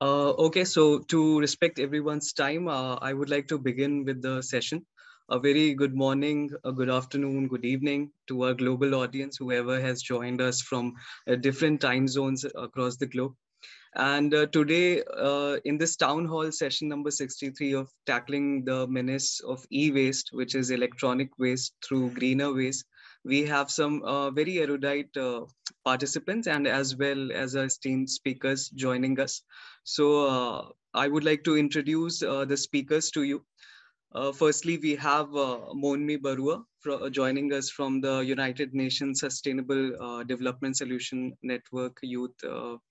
Uh, okay, so to respect everyone's time, uh, I would like to begin with the session. A very good morning, a good afternoon, good evening to our global audience, whoever has joined us from uh, different time zones across the globe. And uh, today, uh, in this town hall session number 63 of tackling the menace of e-waste, which is electronic waste through greener waste, we have some uh, very erudite participants and as well as our esteemed speakers joining us. So uh, I would like to introduce uh, the speakers to you. Uh, firstly, we have Monmi Barua joining us from the United Nations Sustainable Development Solution Network Youth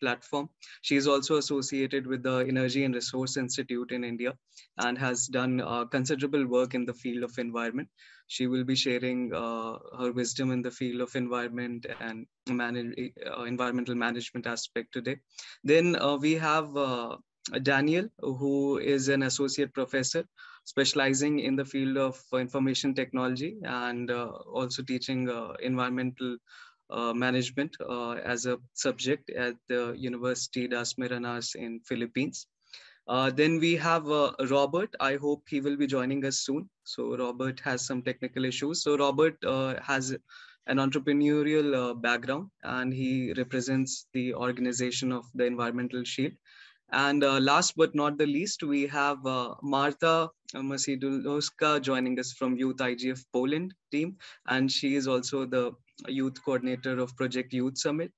Platform. She is also associated with the Energy and Resource Institute in India and has done considerable work in the field of environment. She will be sharing uh, her wisdom in the field of environment and manage, uh, environmental management aspect today. Then uh, we have uh, Daniel, who is an associate professor specializing in the field of information technology and uh, also teaching environmental uh, management uh, as a subject at the University Dasmariñas in Philippines. Uh, then we have uh, Robert. I hope he will be joining us soon. So Robert has some technical issues. So Robert uh, has an entrepreneurial uh, background and he represents the organization of the Environmental Shield. And uh, last but not the least, we have Marta Masidulowska joining us from Youth IGF Poland team. And she is also the youth coordinator of Project Youth Summit,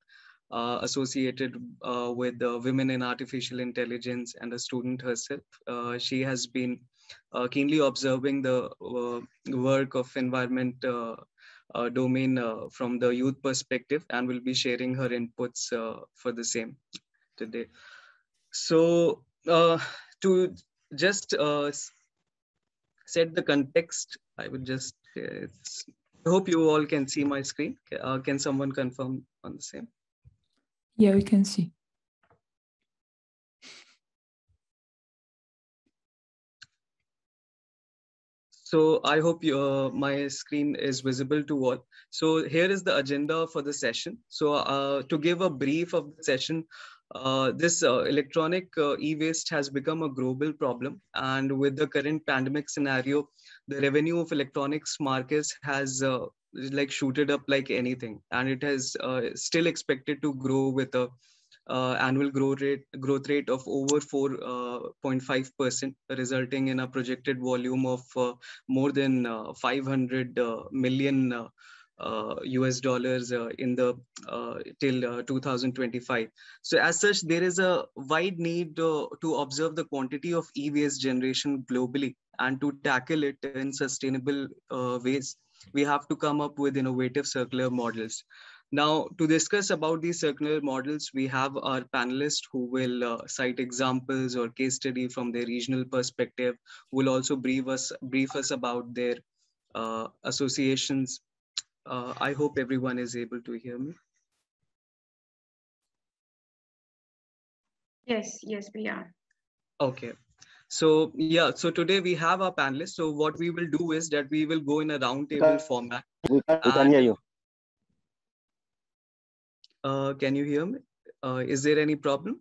uh, associated uh, with uh, Women in Artificial Intelligence and a student herself. Uh, she has been uh, keenly observing the uh, work of environment domain from the youth perspective and will be sharing her inputs for the same today. So to just set the context, I would just, I hope you all can see my screen. Can someone confirm on the same? Yeah, we can see. So I hope uh, my screen is visible to all. So here is the agenda for the session. So uh, to give a brief of the session, uh, this uh, electronic uh, e-waste has become a global problem. And with the current pandemic scenario, the revenue of electronics markets has uh, like shooted up like anything. And it has uh, still expected to grow with a uh, annual growth rate growth rate of over 4.5 percent, resulting in a projected volume of uh, more than uh, 500 uh, million uh, uh, US dollars uh, in the uh, till uh, 2025. So as such, there is a wide need uh, to observe the quantity of e-waste generation globally and to tackle it in sustainable uh, ways. We have to come up with innovative circular models. Now, to discuss about these circular models, we have our panelists who will uh, cite examples or case study from their regional perspective, will also brief us, brief us about their uh, associations. Uh, I hope everyone is able to hear me. Yes, yes, we are. Okay. So yeah, so today we have our panelists. So what we will do is that we will go in a roundtable format. We can, we can hear you. Uh, can you hear me? Uh, is there any problem?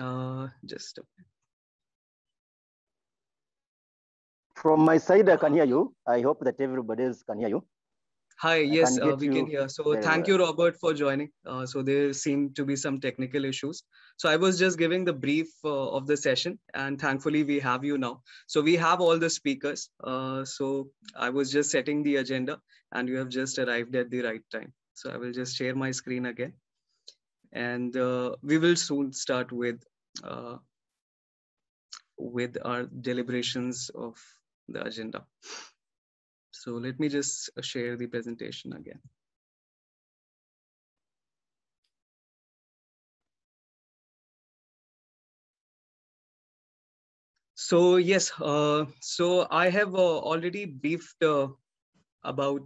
Uh, just a From my side, I can hear you. I hope that everybody else can hear you. Hi, yes, uh, we can hear. So thank you, Robert, for joining. Uh, so there seem to be some technical issues. So I was just giving the brief uh, of the session, and thankfully we have you now. So we have all the speakers. Uh, so I was just setting the agenda, and you have just arrived at the right time. So I will just share my screen again, and uh, we will soon start with uh, with our deliberations of the agenda. So let me just uh, share the presentation again. So yes, uh, so I have uh, already briefed uh, about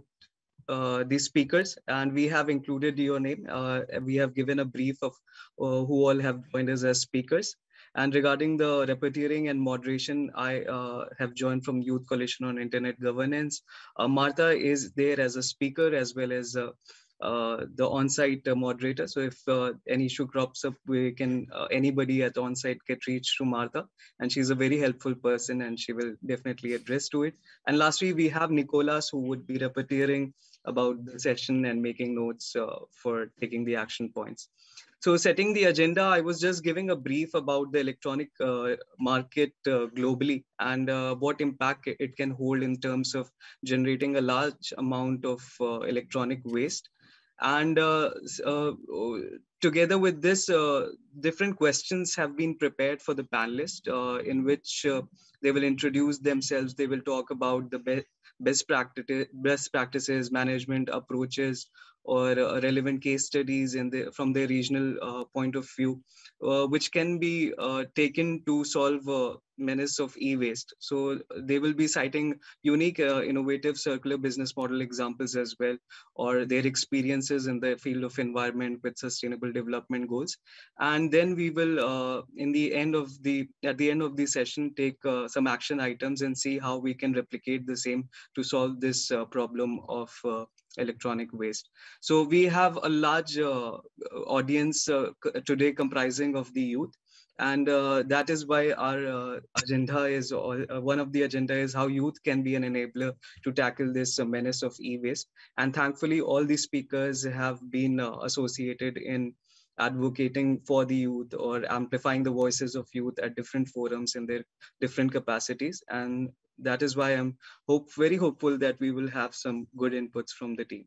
uh, these speakers and we have included your name. Uh, we have given a brief of who all have joined us as speakers. And regarding the rapporteuring and moderation, I uh, have joined from Youth Coalition on Internet Governance. Uh, Martha is there as a speaker as well as uh, uh the on-site uh, moderator. So if uh, any issue crops up, we can anybody at on-site get reached to Martha, and she's a very helpful person, and she will definitely address to it. And lastly, we have Nicolas who would be rapporteuring about the session and making notes for taking the action points. So setting the agenda, I was just giving a brief about the electronic uh, market uh, globally and uh, what impact it can hold in terms of generating a large amount of uh, electronic waste. And uh, uh, together with this, different questions have been prepared for the panelists in which they will introduce themselves. They will talk about the be best, practices, best practices, management approaches, or uh, relevant case studies in the, from their regional uh, point of view, uh, which can be uh, taken to solve a menace of e-waste. So they will be citing unique, uh, innovative circular business model examples as well, or their experiences in the field of environment with sustainable development goals. And then we will, in the end of the, at the end of the session, take some action items and see how we can replicate the same to solve this problem of electronic waste. So we have a large uh, audience uh, today comprising of the youth. And uh, that is why our uh, agenda is, uh, one of the agenda is how youth can be an enabler to tackle this menace of e-waste. And thankfully, all these speakers have been associated in advocating for the youth or amplifying the voices of youth at different forums in their different capacities. And that is why I'm hope very hopeful that we will have some good inputs from the team.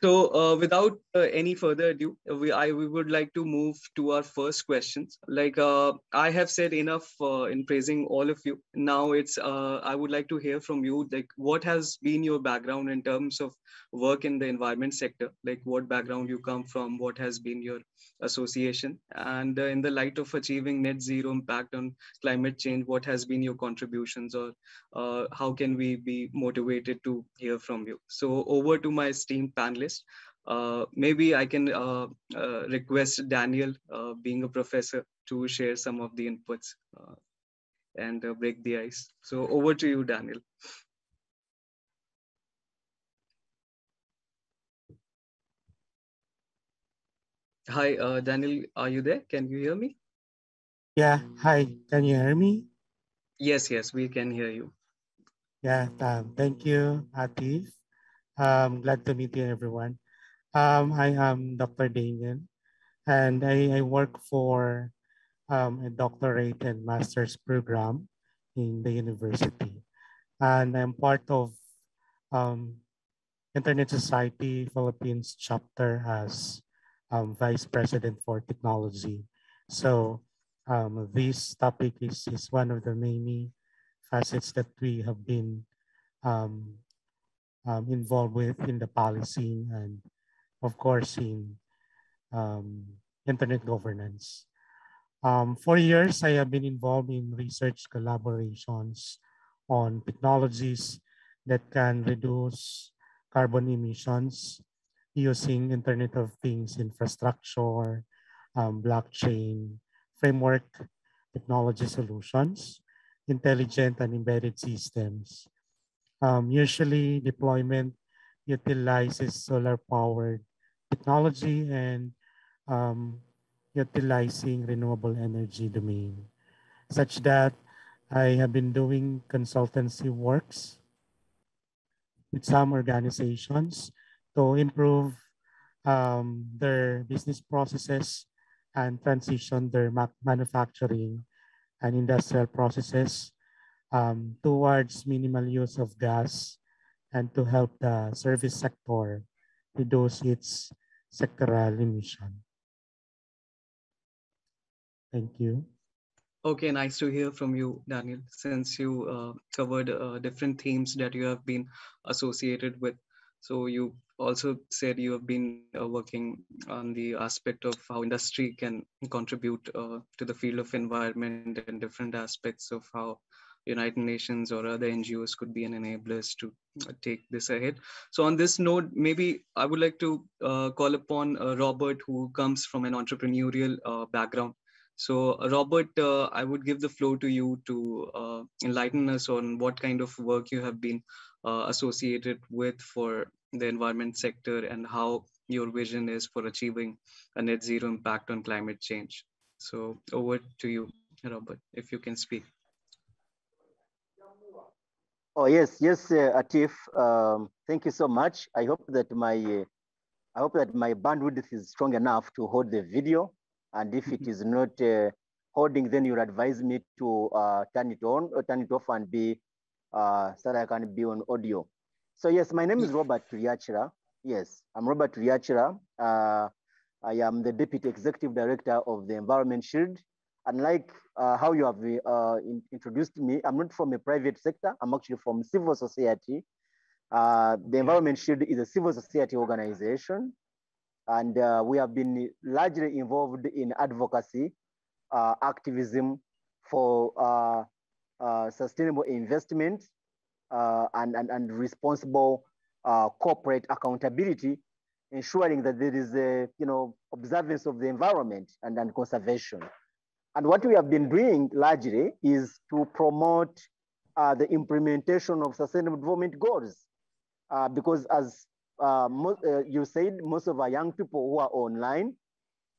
So uh, without uh, any further ado, we, I, we would like to move to our first questions. Like uh, I have said enough uh, in praising all of you. Now it's, uh, I would like to hear from you, like what has been your background in terms of work in the environment sector? Like what background you come from, what has been your association? And uh, in the light of achieving net zero impact on climate change, what has been your contributions or how can we be motivated to hear from you? So over to my esteemed panelists uh, maybe I can uh, uh, request Daniel, uh, being a professor, to share some of the inputs uh, and uh, break the ice. So over to you, Daniel. Hi, Daniel, are you there? Can you hear me? Yeah, hi, can you hear me? Yes, yes, we can hear you. Yeah, um, thank you, Atif. Um, glad to meet you, everyone. Um, I am Dr. Daniel, and I, I work for um, a doctorate and master's program in the university. And I'm part of um, Internet Society Philippines chapter as um, Vice President for Technology. So um, this topic is, is one of the many facets that we have been um, um, involved with in the policy and of course in um, internet governance. Um, for years, I have been involved in research collaborations on technologies that can reduce carbon emissions using Internet of Things infrastructure, um, blockchain, framework technology solutions, intelligent and embedded systems, um, usually deployment utilizes solar powered technology and um, utilizing renewable energy domain such that I have been doing consultancy works with some organizations to improve um, their business processes and transition their manufacturing and industrial processes um, towards minimal use of gas and to help the service sector reduce its sectoral emission. Thank you. Okay, nice to hear from you, Daniel, since you uh, covered uh, different themes that you have been associated with. So you also said you have been uh, working on the aspect of how industry can contribute uh, to the field of environment and different aspects of how United Nations or other NGOs could be an enablers to uh, take this ahead. So on this note, maybe I would like to uh, call upon uh, Robert, who comes from an entrepreneurial uh, background. So Robert, uh, I would give the floor to you to uh, enlighten us on what kind of work you have been associated with for the environment sector and how your vision is for achieving a net zero impact on climate change. So over to you, Robert, if you can speak. Oh yes, yes, uh, Atif. Um, thank you so much. I hope that my uh, I hope that my bandwidth is strong enough to hold the video, and if it is not uh, holding, then you'll advise me to uh, turn it on or turn it off and be uh, so that I can be on audio. So yes, my name is Robert Riachira. Yes, I'm Robert Riachira. Uh, I am the Deputy Executive Director of the Environment Shield unlike uh, how you have uh, in, introduced me, I'm not from a private sector. I'm actually from civil society. Uh, the Environment Shield is a civil society organization, and uh, we have been largely involved in advocacy, uh, activism for uh, sustainable investment and, and, and responsible corporate accountability, ensuring that there is a you know observance of the environment and, and conservation. And what we have been doing largely is to promote uh, the implementation of sustainable development goals. Uh, because as uh, uh you said, most of our young people who are online,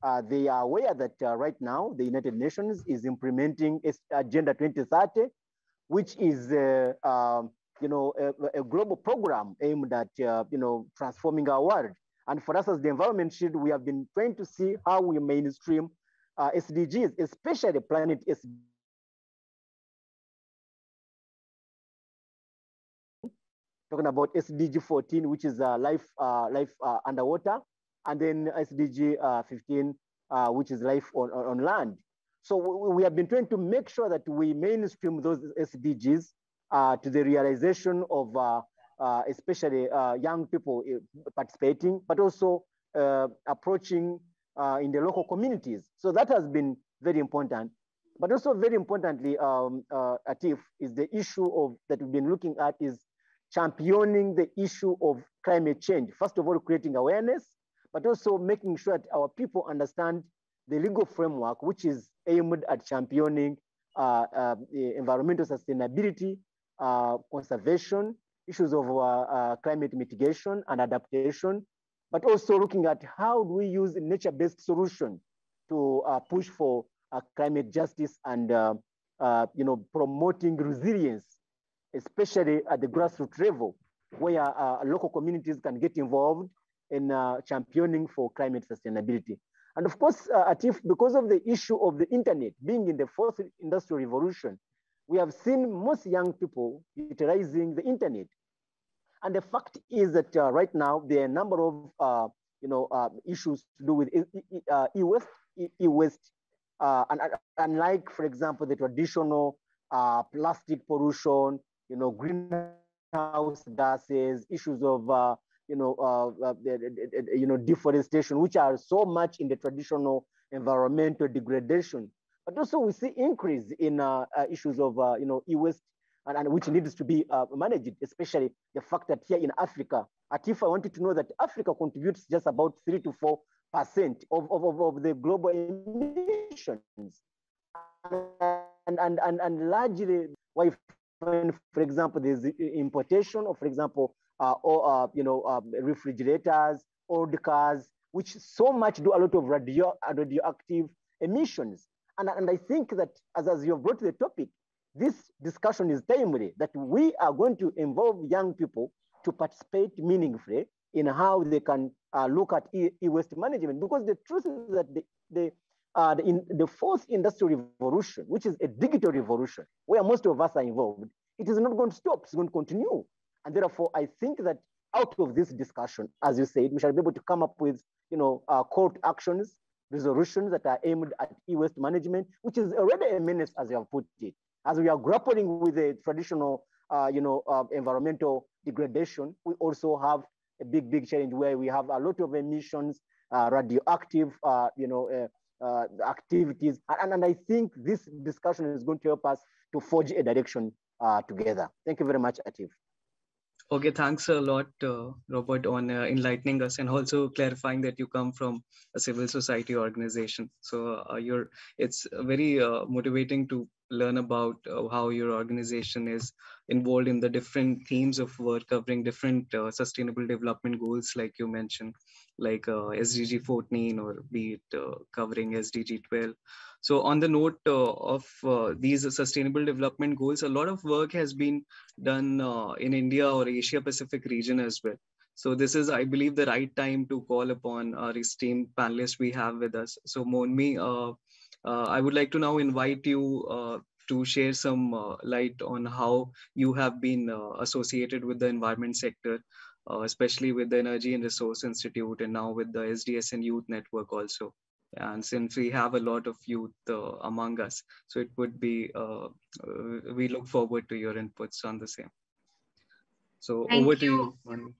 uh, they are aware that uh, right now the United Nations is implementing Agenda 2030, which is um, you know, a, a, global program aimed at you know, transforming our world. And for us as the Environment Shield, we have been trying to see how we mainstream uh, SDGs, especially planet SDG. Talking about SDG 14, which is uh, life, uh, life uh, underwater, and then SDG uh, 15, uh, which is life on, on, land. So we, we, have been trying to make sure that we mainstream those SDGs to the realization of especially young people participating, but also approaching uh, in the local communities. So that has been very important. But also very importantly, um, uh, Atif, is the issue of that we've been looking at is championing the issue of climate change. First of all, creating awareness, but also making sure that our people understand the legal framework, which is aimed at championing uh, uh, environmental sustainability, uh, conservation, issues of uh, uh, climate mitigation and adaptation, but also looking at how do we use nature-based solution to uh, push for uh, climate justice and uh, uh, you know promoting resilience, especially at the grassroots level, where uh, local communities can get involved in championing for climate sustainability. And of course, Atif, because of the issue of the internet being in the fourth industrial revolution, we have seen most young people utilizing the internet and the fact is that uh, right now there are a number of uh, you know uh, issues to do with e-waste, e-waste, and unlike, for example, the traditional plastic pollution, you know, greenhouse gases, issues of uh, you know, uh, uh, you know, deforestation, which are so much in the traditional environmental degradation. But also we see increase in issues of, you know, e-waste and, and which needs to be uh, managed, especially the fact that here in Africa, Atif, I wanted to know that Africa contributes just about three to four percent of, of, of, the global emissions. And, and, and, and largely, why, for example, there's importation of, for example, uh, or, uh, you know, uh, refrigerators, old cars, which so much do a lot of radio, radioactive emissions. And, and I think that as, as you have brought the topic, this discussion is timely that we are going to involve young people to participate meaningfully in how they can uh, look at e-waste management. Because the truth is that the, the, uh, the, in the fourth industrial revolution, which is a digital revolution, where most of us are involved, it is not going to stop, it's going to continue. And therefore, I think that out of this discussion, as you said, we shall be able to come up with, you know, uh, to actions, resolutions that are aimed at e-waste management, which is already a menace, as you have put it as we are grappling with the traditional, uh, you know, uh, environmental degradation, we also have a big, big challenge where we have a lot of emissions, uh, radioactive, uh, you know, uh, activities. And, and I think this discussion is going to help us to forge a direction together. Thank you very much, Atif. Okay, thanks a lot, uh, Robert, on uh, enlightening us and also clarifying that you come from a civil society organization. So uh, you're, it's very motivating to learn about uh, how your organization is involved in the different themes of work covering different uh, sustainable development goals, like you mentioned, like SDG 14 or be it covering SDG 12. So on the note uh, of uh, these sustainable development goals, a lot of work has been done uh, in India or Asia Pacific region as well. So this is, I believe, the right time to call upon our esteemed panelists we have with us. So Monmi, uh, uh, I would like to now invite you uh, to share some light on how you have been associated with the environment sector, especially with the Energy and Resource Institute and now with the SDSN Youth Network also. And since we have a lot of youth uh, among us so it would be uh, uh, we look forward to your inputs on the same. So Thank over you. to you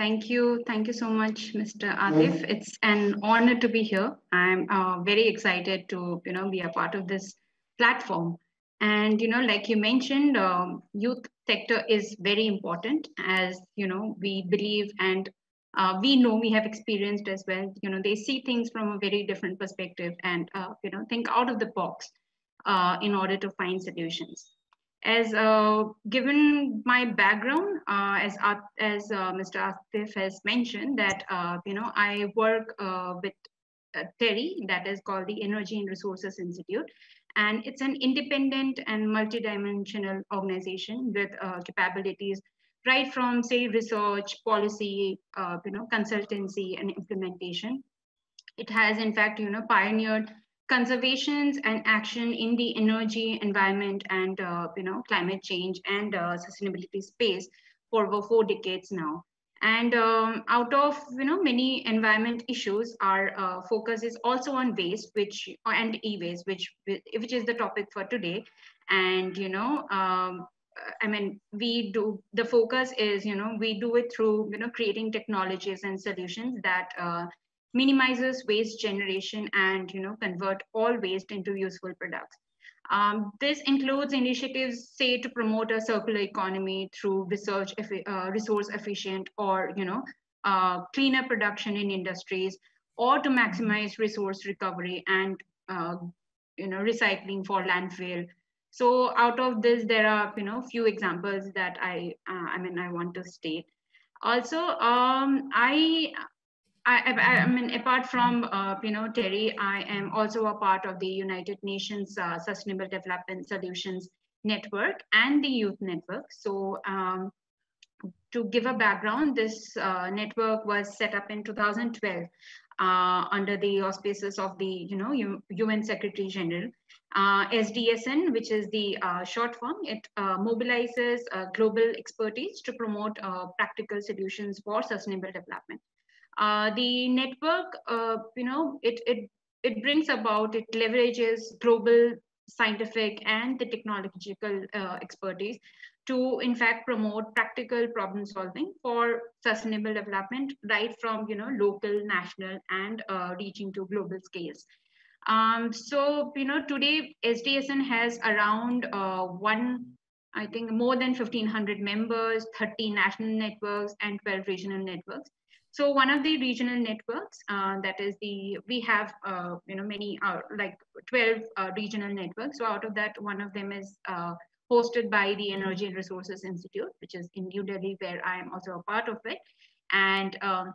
Thank you. Thank you so much, Mr. Atif. It's an honor to be here. I'm uh, very excited to, you know, be a part of this platform. And, you know, like you mentioned, um, youth sector is very important as, you know, we believe and uh, we know we have experienced as well you know they see things from a very different perspective and uh, you know think out of the box uh, in order to find solutions as uh, given my background uh, as as uh, mr atif has mentioned that you know i work with TERI that is called the energy and resources institute and it's an independent and multidimensional organization with capabilities right from say research, policy, uh, you know, consultancy and implementation. It has in fact, you know, pioneered conservations and action in the energy, environment, and uh, you know, climate change and uh, sustainability space for over four decades now. And um, out of you know many environment issues, our uh, focus is also on waste, which and e-waste, which which is the topic for today. And you know, um, I mean, we do the focus is, you know, we do it through, you know, creating technologies and solutions that uh, minimizes waste generation and, you know, convert all waste into useful products. Um, this includes initiatives, say, to promote a circular economy through research, uh, resource efficient, or you know, uh, cleaner production in industries, or to maximize resource recovery and uh, you know, recycling for landfill so out of this, there are you know few examples that I uh, I mean I want to state. Also, um, I, I, I mean apart from uh, you know TERI, I am also a part of the United Nations uh, Sustainable Development Solutions Network and the Youth Network. So um, to give a background, this uh, network was set up in 2012 uh, under the auspices of the you know UN Secretary General. Uh, SDSN, which is the uh, short form, it mobilizes global expertise to promote practical solutions for sustainable development. The network, you know, it, it, it brings about, it leverages global scientific and the technological expertise to in fact promote practical problem solving for sustainable development right from you know local national and uh, reaching to global scales. Um, so you know today sdsn has around uh, one i think more than 1500 members 30 national networks and 12 regional networks so one of the regional networks uh, that is the we have uh, you know many uh, like 12 uh, regional networks so out of that one of them is uh, hosted by the Energy and Resources Institute, which is in New Delhi, where I am also a part of it. And um,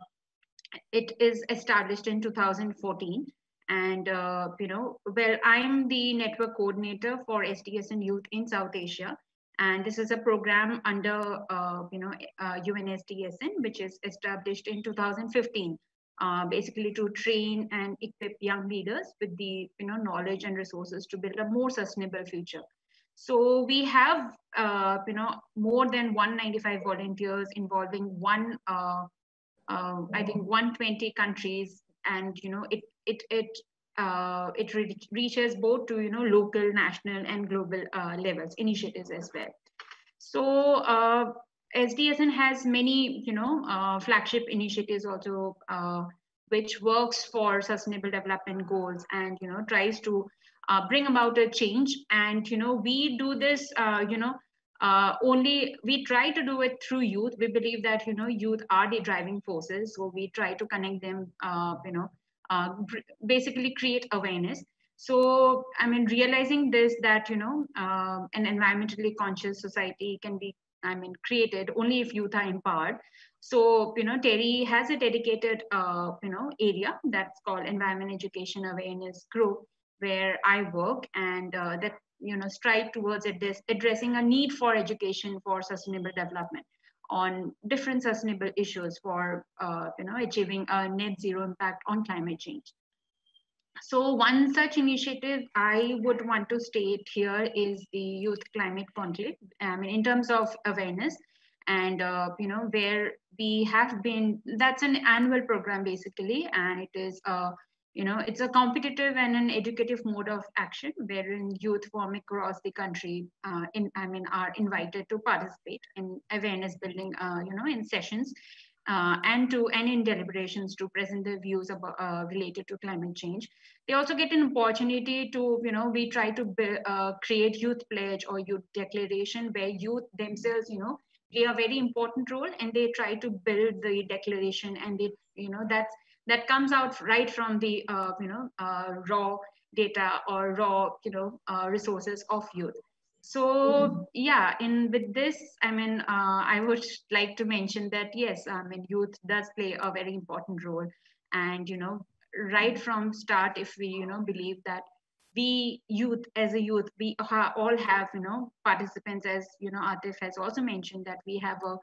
it is established in 2014. And, uh, you know, well, I'm the network coordinator for SDSN Youth in South Asia. And this is a program under, uh, you know, uh, UNSDSN, which is established in 2015. Uh, basically to train and equip young leaders with the you know knowledge and resources to build a more sustainable future so we have, uh, you know, more than 195 volunteers involving one, uh, uh, I think 120 countries, and you know, it it it uh, it re reaches both to you know local, national, and global uh, levels initiatives as well. So uh, SDSN has many, you know, uh, flagship initiatives also, uh, which works for sustainable development goals and, you know, tries to uh, bring about a change. And, you know, we do this, you know, uh, only we try to do it through youth. We believe that, you know, youth are the driving forces. So we try to connect them, uh, you know, basically create awareness. So i mean realizing this that you know uh, an environmentally conscious society can be i mean created only if youth are empowered. So you know TERI has a dedicated uh, you know area that's called environment education awareness group where i work and uh, that you know strive towards addressing a need for education for sustainable development on different sustainable issues for uh, you know achieving a net zero impact on climate change so one such initiative I would want to state here is the Youth Climate Conclave. I mean, in terms of awareness, and uh, you know where we have been. That's an annual program basically, and it is uh, you know it's a competitive and an educative mode of action wherein youth from across the country uh, in i mean are invited to participate in awareness building uh, you know in sessions uh, and to and in deliberations to present their views about, uh, related to climate change. They also get an opportunity to, you know, we try to uh, create youth pledge or youth declaration where youth themselves, you know, play a very important role and they try to build the declaration and they, you know, that's, that comes out right from the, uh, you know, uh, raw data or raw, you know, uh, resources of youth. So mm-hmm. yeah, in with this, I mean, uh, I would like to mention that yes, I mean, youth does play a very important role, and you know, right from start, if we you know believe that we youth as a youth, we all have you know participants, as you know, Atif has also mentioned that we have a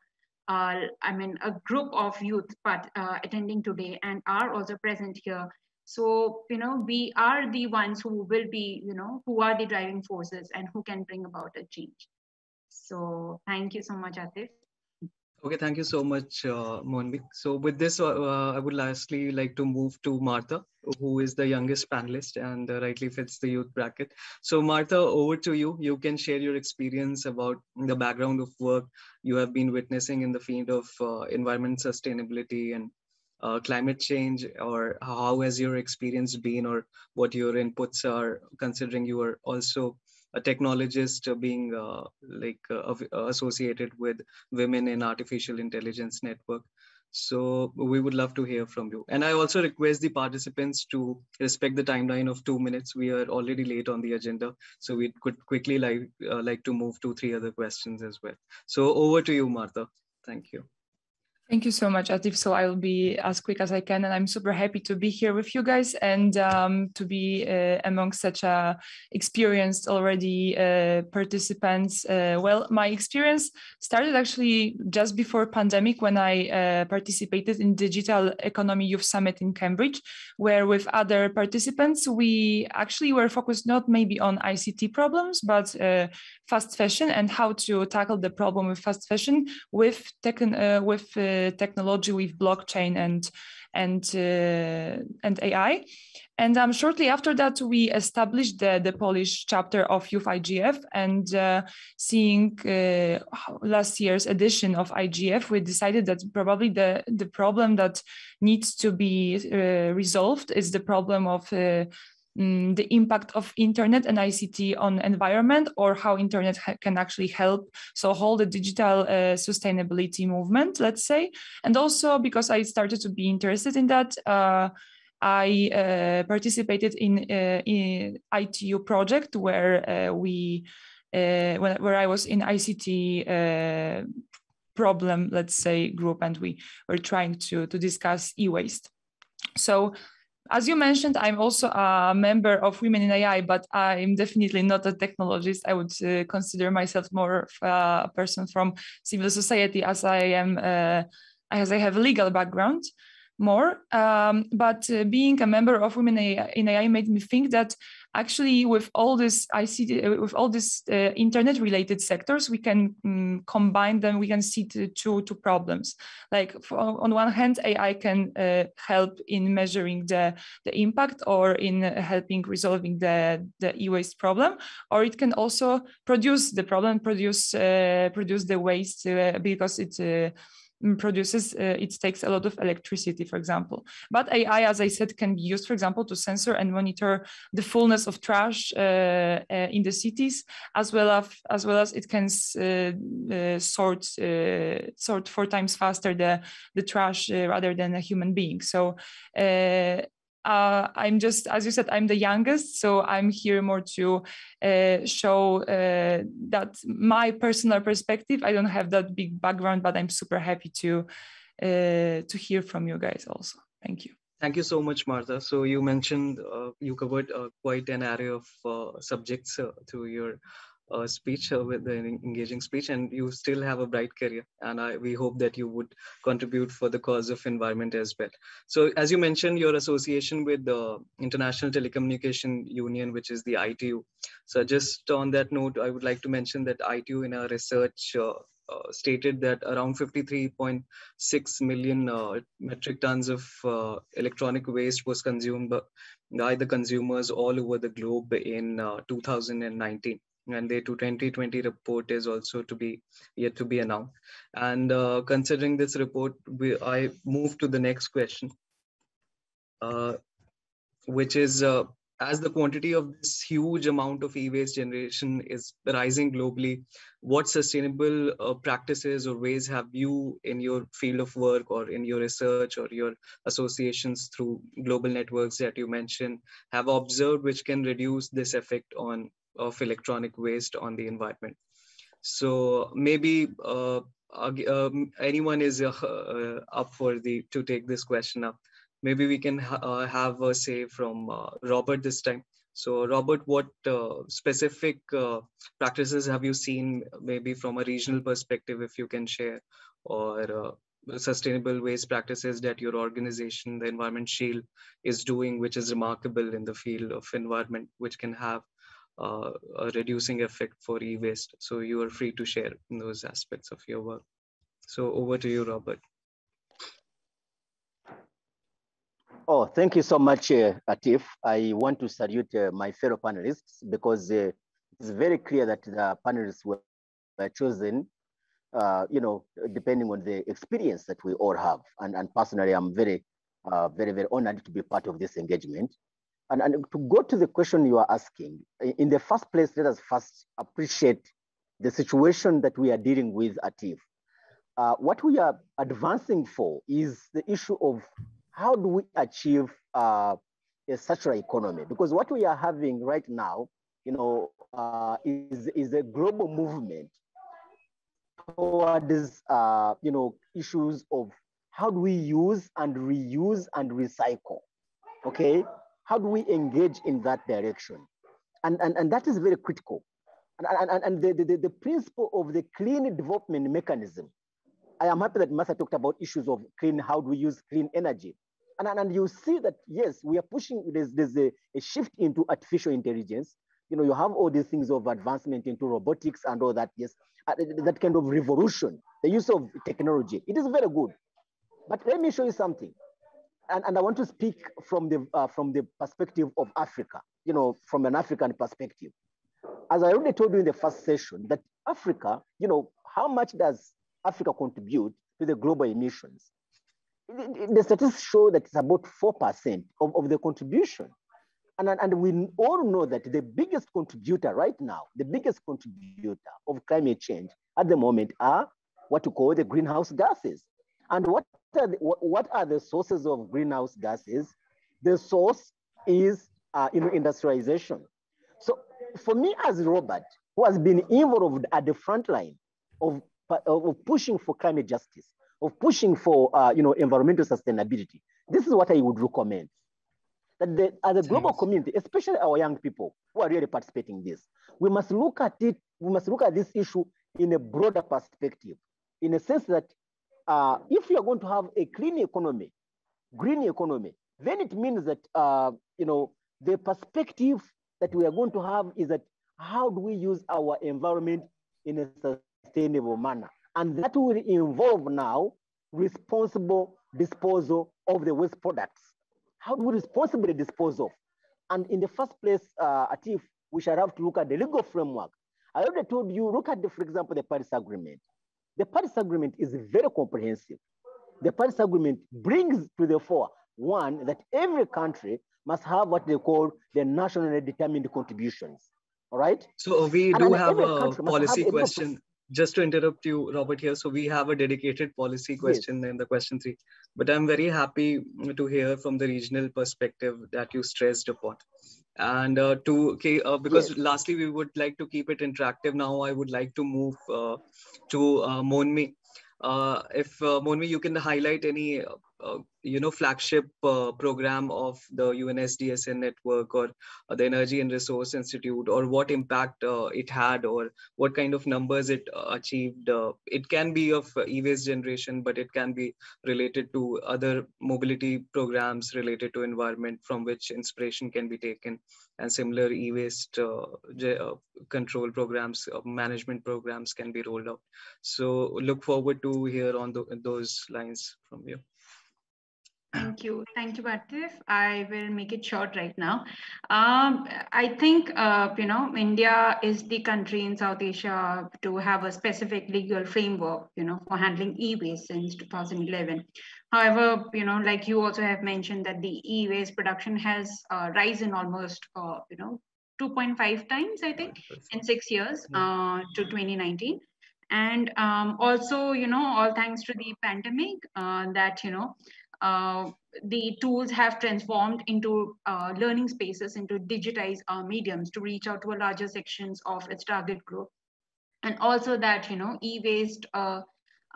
uh, I mean, a group of youth but, uh, attending today and are also present here. So you know we are the ones who will be you know who are the driving forces and who can bring about a change. So thank you so much atif okay thank you so much uh, monvik so with this uh, uh, i would lastly like to move to martha who is the youngest panelist and uh, rightly fits the youth bracket. So martha over to you. You can share your experience about the background of work you have been witnessing in the field of uh, environment sustainability and uh, climate change or how has your experience been or what your inputs are considering you are also a technologist being uh, like uh, associated with women in artificial intelligence network. So we would love to hear from you. And i also request the participants to respect the timeline of two minutes. We are already late on the agenda so we could quickly like uh, like to move to three other questions as well. So over to you martha. Thank you Thank you so much, Atif. So I'll be as quick as I can, and I'm super happy to be here with you guys and um, to be uh, among such a experienced already uh, participants. Uh, well, my experience started actually just before pandemic when I uh, participated in Digital Economy Youth Summit in Cambridge, where with other participants we actually were focused not maybe on ICT problems, but uh, fast fashion and how to tackle the problem with fast fashion with tech uh, with technology with blockchain and and uh, and AI. And um, shortly after that, we established the, the Polish chapter of Youth IGF. And uh, seeing uh, last year's edition of IGF, we decided that probably the, the problem that needs to be uh, resolved is the problem of uh, um, the impact of internet and ICT on environment or how internet can actually help. So hold the digital uh, sustainability movement, let's say. And also because I started to be interested in that, uh, I uh, participated in, uh, in ITU project where uh, we, uh, where I was in ICT problem, let's say, group, and we were trying to, to discuss e-waste. So as you mentioned, I'm also a member of Women in AI, but I'm definitely not a technologist. I would uh, consider myself more of a person from civil society as I am, uh, as I have a legal background. more. Um, but uh, being a member of Women in AI made me think that actually with all this i see with all these uh, internet related sectors, we can um, combine them. We can see two, two problems. Like for, on one hand, AI can uh, help in measuring the, the impact or in helping resolving the, the e-waste problem, or it can also produce the problem, produce, uh, produce the waste uh, because it's Mm, produces, uh, it takes a lot of electricity, for example. But AI, as I said, can be used, for example, to censor and monitor the fullness of trash uh, uh, in the cities, as well as as well as it can uh, uh, sort uh, sort four times faster the the trash rather than a human being. So uh, I'm just, as you said, I'm the youngest, so I'm here more to uh, show uh, that my personal perspective. I don't have that big background, but I'm super happy to uh, to hear from you guys also. Thank you. Thank you so much, Martha. So you mentioned uh, you covered uh, quite an array of subjects through your uh, speech uh, with an engaging speech and you still have a bright career. And I, we hope that you would contribute for the cause of environment as well. So as you mentioned your association with the international telecommunication union which is the itu so just on that note i would like to mention that itu in our research uh, uh, stated that around 53.6 million uh, metric tons of uh, electronic waste was consumed by the consumers all over the globe in uh, 2019 and the 2020 report is also to be yet to be announced. And uh, considering this report, we, I move to the next question, uh, which is uh, as the quantity of this huge amount of e-waste generation is rising globally, what sustainable uh, practices or ways have you in your field of work or in your research or your associations through global networks that you mentioned have observed which can reduce this effect on of electronic waste on the environment. So maybe uh, um, anyone is uh, uh, up for the to take this question up. Maybe we can ha uh, have a say from uh, Robert this time. So Robert, what specific practices have you seen maybe from a regional perspective, if you can share, or sustainable waste practices that your organization, the Environment Shield, is doing, which is remarkable in the field of environment, which can have uh, a reducing effect for e-waste. So you are free to share those aspects of your work. So over to you, Robert. Oh, thank you so much, uh, Atif. I want to salute uh, my fellow panelists because uh, it's very clear that the panelists were, chosen, uh, you know, depending on the experience that we all have. And, and personally, I'm very, uh, very, very honored to be part of this engagement. And, and to go to the question you are asking, in the first place, let us first appreciate the situation that we are dealing with at. Uh, what we are advancing for is the issue of how do we achieve uh, a circular economy? Because what we are having right now, you know, uh, is, is a global movement towards, uh, you know, issues of how do we use and reuse and recycle, okay? How do we engage in that direction? And, and, and that is very critical. And, and, and the, the, the principle of the clean development mechanism, I am happy that Martha talked about issues of clean, how do we use clean energy? And, and, and you see that, yes, we are pushing, there's, there's a, a shift into artificial intelligence. You know, you have all these things of advancement into robotics and all that, yes, uh, that kind of revolution, the use of technology. It is very good. But let me show you something and, and I want to speak from the, uh, from the perspective of Africa, you know, from an African perspective. As I already told you in the first session, that Africa, you know, how much does Africa contribute to the global emissions? The statistics show that it's about 4% of, of the contribution. And, and we all know that the biggest contributor right now, the biggest contributor of climate change at the moment are what we call the greenhouse gases. And what are the, what are the sources of greenhouse gases? The source is uh, you know, industrialization. So for me as Robert, who has been involved at the front line of, of pushing for climate justice, of pushing for uh, you know, environmental sustainability, this is what I would recommend. That the, as a global community, especially our young people who are really participating in this, we must look at it, we must look at this issue in a broader perspective, in a sense that uh, if you are going to have a clean economy, green economy, then it means that, uh, you know, the perspective that we are going to have is that how do we use our environment in a sustainable manner? And that will involve now responsible disposal of the waste products. How do we responsibly dispose of? And in the first place, uh, Atif, we shall have to look at the legal framework. I already told you, look at, the, for example, the Paris Agreement. The Paris Agreement is very comprehensive. The Paris Agreement brings to the fore, one, that every country must have what they call the nationally determined contributions. All right? So we do have a policy question just to interrupt you, Robert, here. So we have a dedicated policy question yes. in the question three. But I'm very happy to hear from the regional perspective that you stressed upon. And uh, to okay, uh, because yes. lastly, we would like to keep it interactive. Now, I would like to move uh, to uh, Monmi. Uh, if uh, Monmi, you can highlight any uh, you know flagship uh, program of the UNSDSN network or uh, the Energy and Resource Institute, or what impact uh, it had, or what kind of numbers it uh, achieved. it can be of e-waste generation, but it can be related to other mobility programs related to environment, from which inspiration can be taken, and similar e-waste control programs, management programs can be rolled out. So look forward to hear on the, those lines from you. Thank you. Thank you, Atif. I will make it short right now. Um, I think, uh, you know, India is the country in South Asia to have a specific legal framework, you know, for handling e-waste since 2011. However, you know, like you also have mentioned that the e-waste production has uh, risen almost, uh, you know, 2.5 times, I think, in six years uh, to 2019 and um, also you know all thanks to the pandemic uh, that you know uh, the tools have transformed into uh, learning spaces, into digitized uh, mediums to reach out to a larger sections of its target group. And also that, you know, e-waste uh,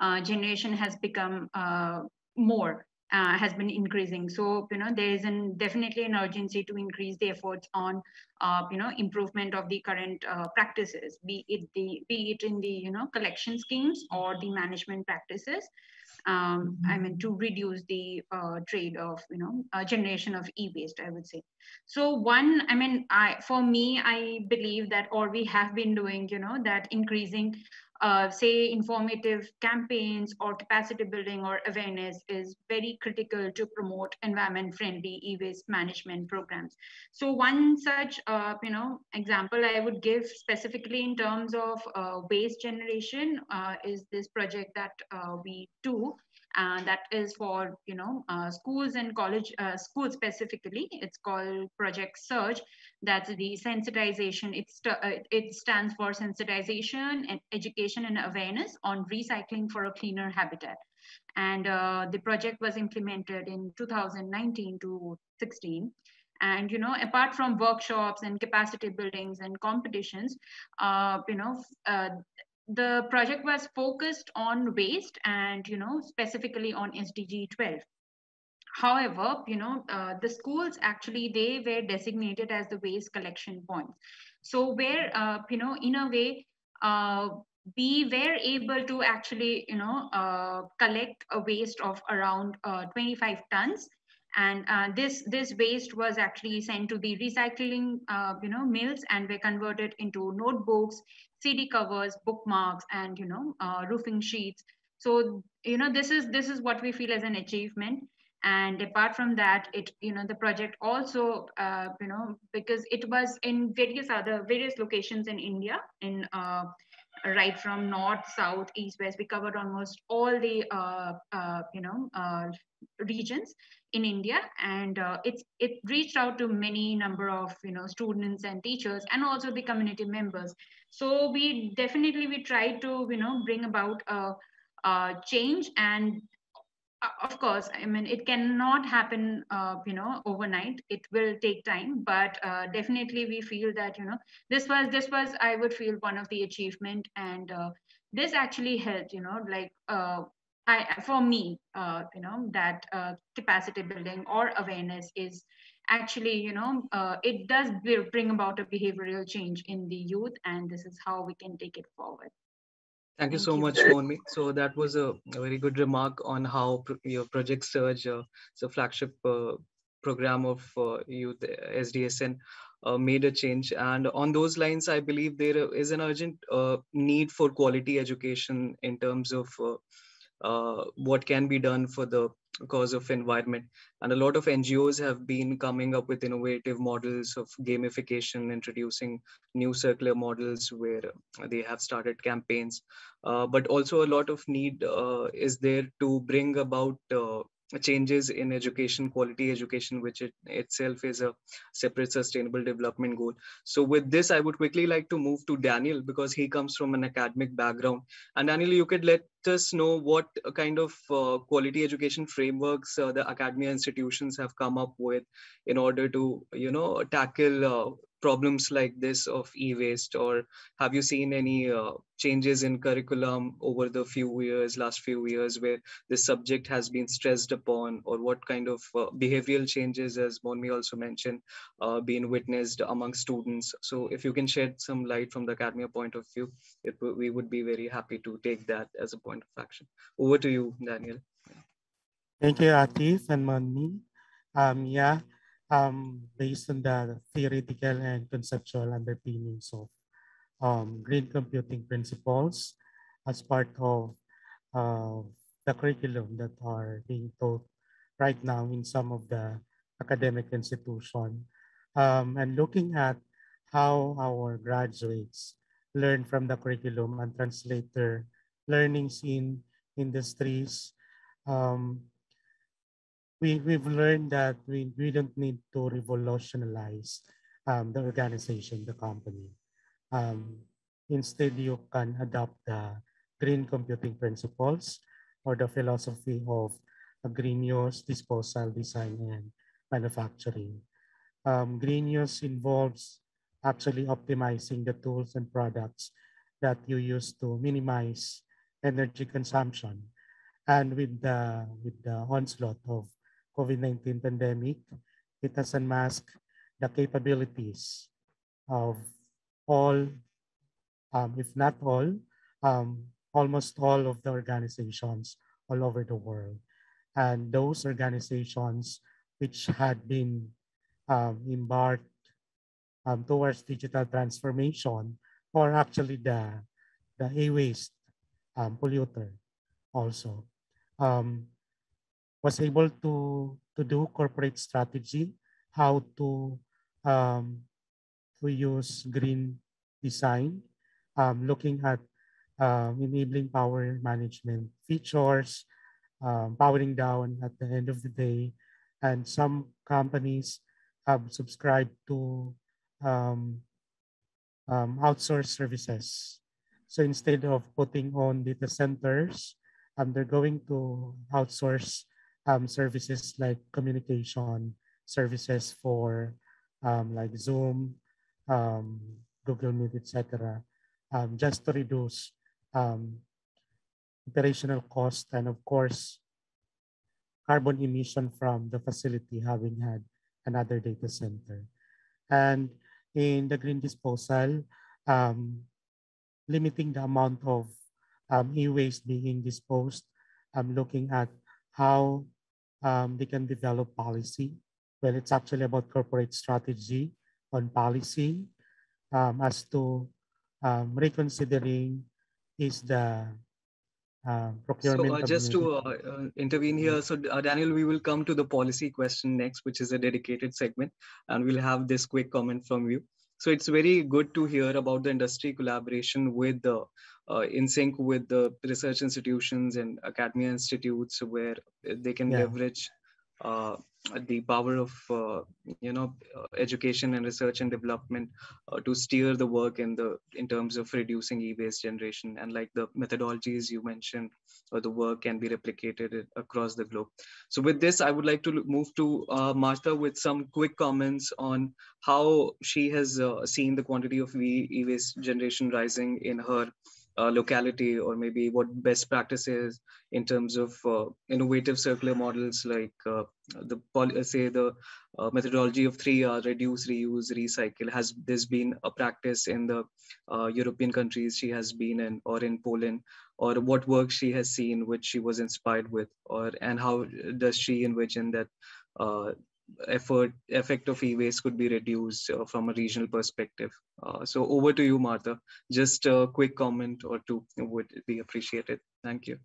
uh, generation has become more, has been increasing. So, you know, there is an, definitely an urgency to increase the efforts on, you know, improvement of the current practices, be it the, be it in the, you know, collection schemes or the management practices um, I mean, to reduce the uh, trade of, you know, uh, generation of e-waste, I would say. So one, I mean, I for me, I believe that all we have been doing, you know, that increasing uh, say informative campaigns or capacity building or awareness is very critical to promote environment friendly e-waste management programs. So one such uh, you know example i would give specifically in terms of uh, waste generation uh, is this project that uh, we do uh, that is for you know uh, schools and college uh, schools specifically. It's called project Search. That's the sensitization. It's uh, it stands for sensitization and education and awareness on recycling for a cleaner habitat. And uh, the project was implemented in 2019 to 16 and you know apart from workshops and capacity buildings and competitions uh, you know uh, the project was focused on waste and you know specifically on sdg 12 however you know uh, the schools actually they were designated as the waste collection points. So where uh, you know in a way uh, we were able to actually you know uh, collect a waste of around uh, 25 tons. And uh, this this waste was actually sent to the recycling uh, you know mills and were converted into notebooks cd covers bookmarks and you know uh, roofing sheets. So you know this is this is what we feel as an achievement. And apart from that it you know the project also uh, you know because it was in various other various locations in india in uh, right from north south east west we covered almost all the uh, uh, you know uh, regions in india. And uh, it's it reached out to many number of you know students and teachers and also the community members so we definitely we try to you know bring about a, a change and uh, of course i mean it cannot happen uh, you know overnight. It will take time but uh, definitely we feel that you know this was this was i would feel one of the achievement and uh, this actually helped you know like uh, I, for me uh, you know that capacity building or awareness is actually you know it does bring about a behavioral change in the youth and this is how we can take it forward Thank you so you. much, Monmi. So that was a, a, very good remark on how pro your Project Search, uh, the flagship uh, program of uh, youth SDSN, uh, made a change. And on those lines, I believe there is an urgent uh, need for quality education in terms of uh, uh, what can be done for the cause of environment. And a lot of NGOs have been coming up with innovative models of gamification, introducing new circular models where they have started campaigns. Uh, but also a lot of need uh, is there to bring about uh, changes in education, quality education, which it, itself is a separate sustainable development goal. So with this, I would quickly like to move to Daniel because he comes from an academic background. And Daniel, you could let us know what kind of uh, quality education frameworks uh, the academia institutions have come up with in order to, you know, tackle uh, problems like this of e-waste or have you seen any uh, changes in curriculum over the few years last few years where this subject has been stressed upon or what kind of uh, behavioral changes as monmi also mentioned uh, being witnessed among students? So if you can shed some light from the academia point of view it, we would be very happy to take that as a point of action. Over to you daniel. Thank you atif and monmi um, yeah um, based on the theoretical and conceptual underpinnings of um, green computing principles as part of uh, the curriculum that are being taught right now in some of the academic institution. Um, and looking at how our graduates learn from the curriculum and translate their learnings in industries um, we, we've learned that we, we don't need to revolutionize um, the organization, the company. Um, instead, you can adopt the green computing principles or the philosophy of green use, disposal, design, and manufacturing. Um, green use involves actually optimizing the tools and products that you use to minimize energy consumption. And with the, with the onslaught of COVID-19 pandemic, it has unmasked the capabilities of all, um, if not all, um, almost all of the organizations all over the world. And those organizations which had been um, embarked um, towards digital transformation or actually the, the e-waste um, polluter also. Um, was able to, to do corporate strategy, how to, um, to use green design, um, looking at um, enabling power management features, um, powering down at the end of the day. And some companies have subscribed to um, um, outsource services. So instead of putting on data centers, um, they're going to outsource um, services like communication services for um, like Zoom, um, Google Meet, etc., um, just to reduce um, operational cost and of course carbon emission from the facility having had another data center. And in the green disposal, um, limiting the amount of e-waste being disposed, I'm looking at how um, they can develop policy. Well, it's actually about corporate strategy on policy um, as to um, reconsidering is the uh, procurement. So uh, just to uh, uh, intervene here, so uh, Daniel, we will come to the policy question next, which is a dedicated segment, and we'll have this quick comment from you. So it's very good to hear about the industry collaboration with the uh, in sync with the research institutions and academia institutes where they can yeah. leverage uh, the power of uh, you know uh, education and research and development uh, to steer the work in the in terms of reducing e-waste generation. And like the methodologies you mentioned or the work can be replicated across the globe. So with this i would like to move to uh, martha with some quick comments on how she has uh, seen the quantity of e-waste generation rising in her uh, locality or maybe what best practices in terms of uh, innovative circular models like uh, the uh, say the uh, methodology of 3R, reduce, reuse, recycle. Has this been a practice in the uh, European countries she has been in or in Poland? Or what work she has seen which she was inspired with? Or and how does she envision that effort effect of e-waste could be reduced uh, from a regional perspective. Uh, so over to you, Martha. Just a quick comment or two would be appreciated. Thank you.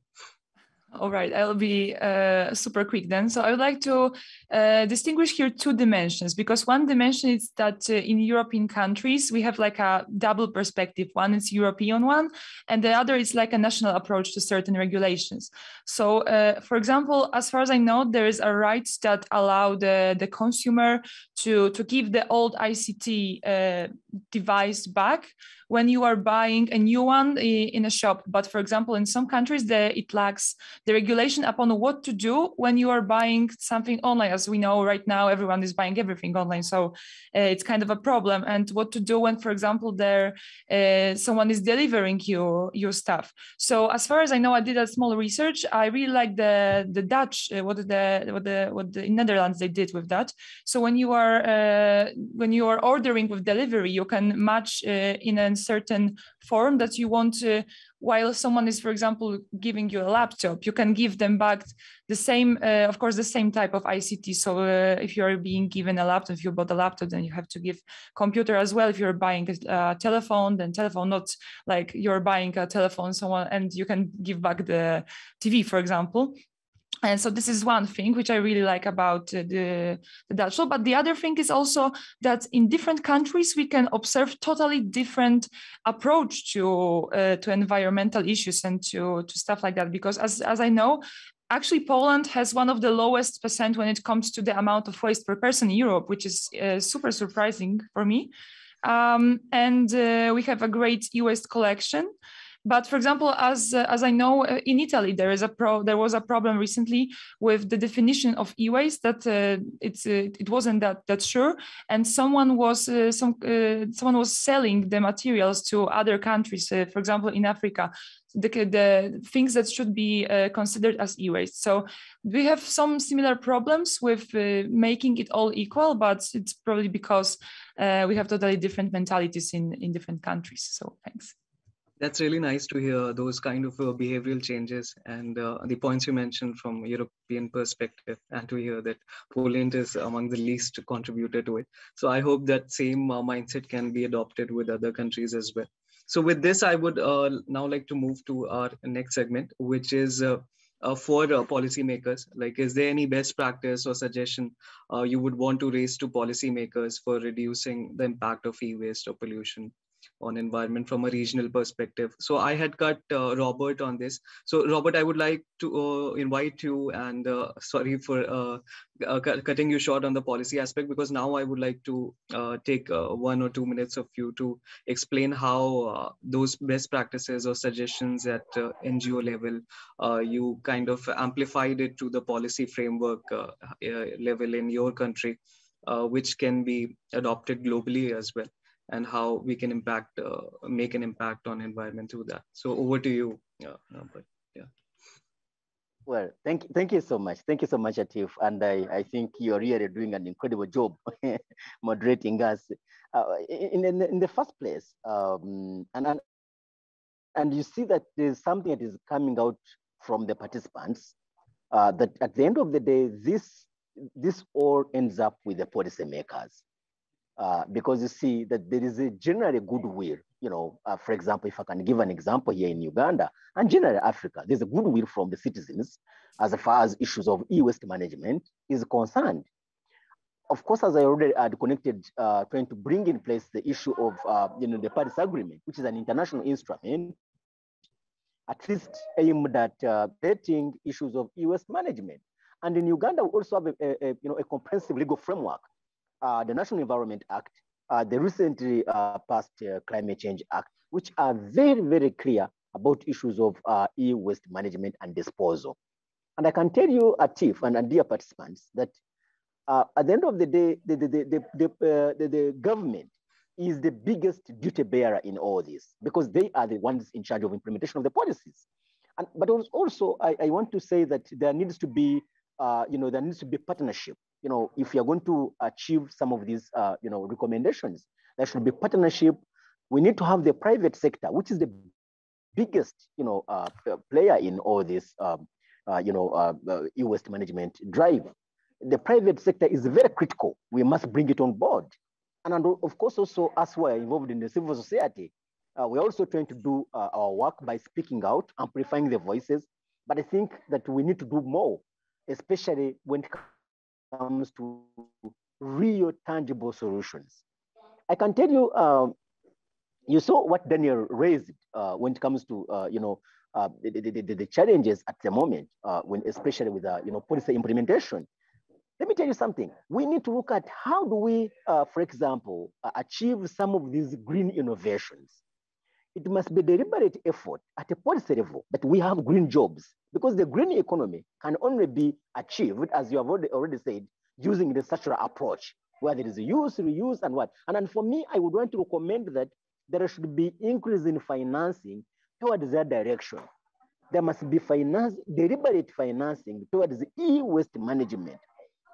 All right, I'll be uh, super quick then. So I would like to uh, distinguish here two dimensions because one dimension is that uh, in European countries we have like a double perspective. One is European one, and the other is like a national approach to certain regulations. So, uh, for example, as far as I know, there is a right that allow the the consumer to to give the old ICT uh, device back when you are buying a new one in a shop. But for example, in some countries, the, it lacks the regulation upon what to do when you are buying something online. As we know right now, everyone is buying everything online. So uh, it's kind of a problem. And what to do when, for example, there uh, someone is delivering you your stuff. So as far as I know, I did a small research. I really like the the Dutch, uh, what the what the what the Netherlands they did with that. So when you are uh, when you are ordering with delivery, you can match uh, in a certain form that you want to while someone is for example giving you a laptop you can give them back the same uh, of course the same type of ict so uh, if you're being given a laptop if you bought a laptop then you have to give computer as well. If you're buying a telephone then telephone not like you're buying a telephone someone and you can give back the tv for example and so this is one thing which I really like about uh, the, the Dutch law. But the other thing is also that in different countries we can observe totally different approach to uh, to environmental issues and to to stuff like that. Because as as I know, actually Poland has one of the lowest percent when it comes to the amount of waste per person in Europe, which is uh, super surprising for me. Um, and uh, we have a great e-waste collection. But for example, as uh, as I know, uh, in Italy there is a pro there was a problem recently with the definition of e-waste that uh, it's uh, it wasn't that that sure, and someone was uh, some uh, someone was selling the materials to other countries, for example, in Africa. The, the things that should be considered as e-waste. So we have some similar problems with making it all equal, but it's probably because we have totally different mentalities in in different countries. So thanks that's really nice to hear those kind of uh, behavioral changes and uh, the points you mentioned from European perspective, and to hear that Poland is among the least contributor to it. So I hope that same uh, mindset can be adopted with other countries as well. So with this, I would uh, now like to move to our next segment, which is uh, uh, for uh, policymakers? Like, is there any best practice or suggestion uh, you would want to raise to policymakers for reducing the impact of e-waste or pollution on environment from a regional perspective. So I had cut uh, Robert on this. So Robert, I would like to uh, invite you and uh, sorry for uh, uh, cutting you short on the policy aspect because now I would like to uh, take one or two minutes of you to explain how those best practices or suggestions at NGO level, you kind of amplified it to the policy framework level in your country, which can be adopted globally as well and how we can impact, uh, make an impact on environment through that. So over to you. Yeah, but yeah. Well, thank, you, thank you so much. Thank you so much, Atif. And I, I think you're really doing an incredible job moderating us. Uh, in, in, in, the first place, um, and, and, and you see that there's something that is coming out from the participants uh, that at the end of the day, this, this all ends up with the policymakers. Uh, because you see that there is a generally goodwill. You know, uh, for example, if I can give an example here in Uganda and generally Africa, there's a goodwill from the citizens as far as issues of e-waste management is concerned. Of course, as I already had connected, uh, trying to bring in place the issue of, uh, you know, the Paris Agreement, which is an international instrument, at least aimed at uh, vetting issues of e-waste management. And in Uganda, we also have a, a, a, you know, a comprehensive legal framework uh, the National Environment Act, uh, the recently uh, passed uh, Climate Change Act, which are very, very clear about issues of uh, e-waste management and disposal. And I can tell you, Atif and, dear participants, that uh, at the end of the day, the, the, the, the, the, the government is the biggest duty bearer in all this because they are the ones in charge of implementation of the policies. And, but also, I, I want to say that there needs to be, uh, you know, there needs to be partnership. You know, if you're going to achieve some of these, uh, you know, recommendations, there should be partnership. We need to have the private sector, which is the biggest, you know, uh, player in all this, um, uh, you know, uh, e-waste management drive. The private sector is very critical. We must bring it on board. And of course, also as we're involved in the civil society, uh, we're also trying to do uh, our work by speaking out, amplifying the voices. But I think that we need to do more, especially when it comes to real tangible solutions. I can tell you, um, you saw what Daniel raised uh, when it comes to, uh, you know, uh, the, the, the, challenges at the moment, uh, when especially with, you know, policy implementation. Let me tell you something. We need to look at how do we, for example, achieve some of these green innovations it must be deliberate effort at a policy level that we have green jobs because the green economy can only be achieved, as you have already, said, using the structural approach where there is use, reuse, and what. And, and for me, I would want to recommend that there should be increase in financing towards that direction. There must be finance, deliberate financing towards e-waste management.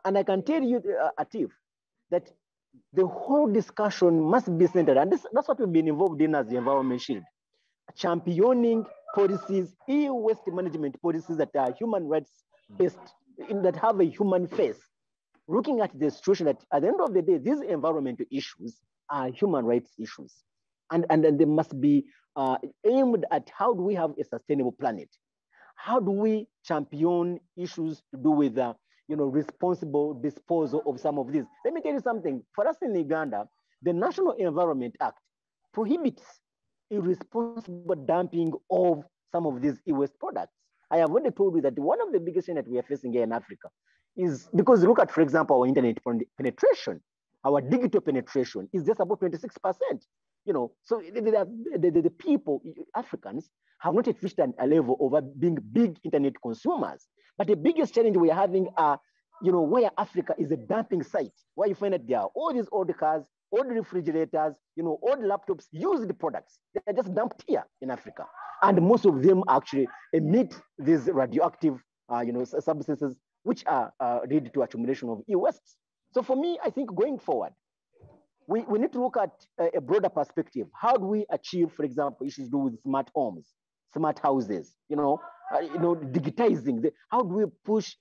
And I can tell you, uh, Atif, that the whole discussion must be centered, and this, that's what we've been involved in as the Environment Shield, championing policies, e-waste management policies that are human rights based, in, that have a human face, looking at the situation that at the end of the day, these environmental issues are human rights issues. And, and, and they must be uh, aimed at how do we have a sustainable planet? How do we champion issues to do with uh, you know, responsible disposal of some of these. Let me tell you something. For us in Uganda, the National Environment Act prohibits irresponsible dumping of some of these e-waste products. I have already told you that one of the biggest things that we are facing here in Africa is because look at, for example, our internet penetration, our digital penetration is just about 26%. You know, so the, the, the, the people, Africans, have not yet reached a level of being big internet consumers. But the biggest challenge we are having are, you know, where Africa is a dumping site, where you find that there are all these old cars, old refrigerators, you know, old laptops, used products. They're just dumped here in Africa. And most of them actually emit these radioactive, uh, you know, substances which are uh, lead to accumulation of e-waste. So for me, I think going forward, we, we need to look at a, a broader perspective. How do we achieve, for example, issues do with smart homes, smart houses, you know, uh, you know, digitizing. The, how do we push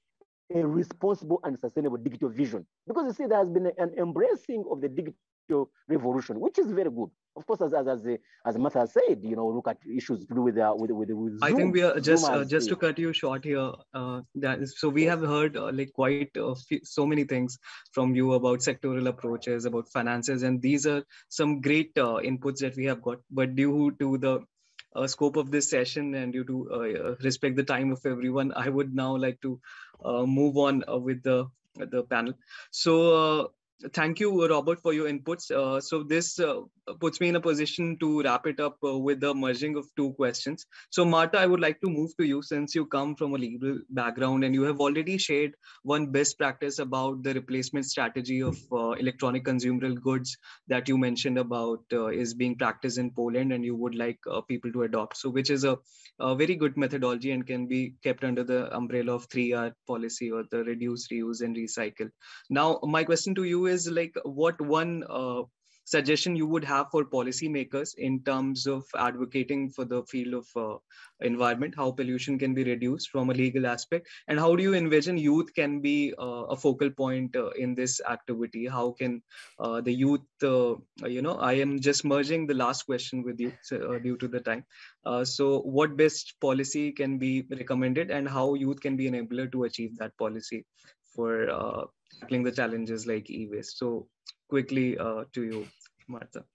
a responsible and sustainable digital vision? Because you see, there has been an embracing of the digital revolution, which is very good. Of course, as as as, as Martha said, you know, look at issues to do with uh, with with, with Zoom. I think we are just uh, just to cut you short here. Uh, that is, so we have heard uh, like quite few, so many things from you about sectoral approaches, about finances, and these are some great uh, inputs that we have got. But due to the uh, scope of this session and due to uh, respect the time of everyone, I would now like to uh, move on uh, with the the panel. So uh, thank you, Robert, for your inputs. Uh, so this uh, puts me in a position to wrap it up uh, with the merging of two questions. So Marta, I would like to move to you since you come from a legal background and you have already shared one best practice about the replacement strategy of uh, electronic consumable goods that you mentioned about uh, is being practiced in Poland and you would like uh, people to adopt. So which is a, a, very good methodology and can be kept under the umbrella of 3R policy or the reduce, reuse and recycle. Now, my question to you is like what one uh, suggestion you would have for policymakers in terms of advocating for the field of uh, environment, how pollution can be reduced from a legal aspect, and how do you envision youth can be uh, a focal point uh, in this activity? How can uh, the youth, uh, you know, I am just merging the last question with you so, uh, due to the time. so what best policy can be recommended and how youth can be enabler to achieve that policy for tackling the challenges like e-waste. So quickly uh, to you, Martha.